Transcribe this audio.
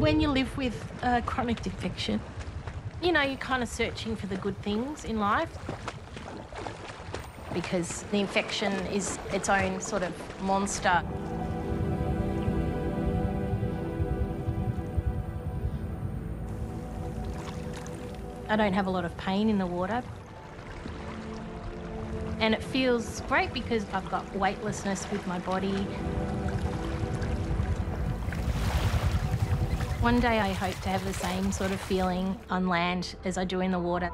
When you live with a chronic infection, you know, you're kind of searching for the good things in life because the infection is its own sort of monster. I don't have a lot of pain in the water. And it feels great because I've got weightlessness with my body. One day I hope to have the same sort of feeling on land as I do in the water.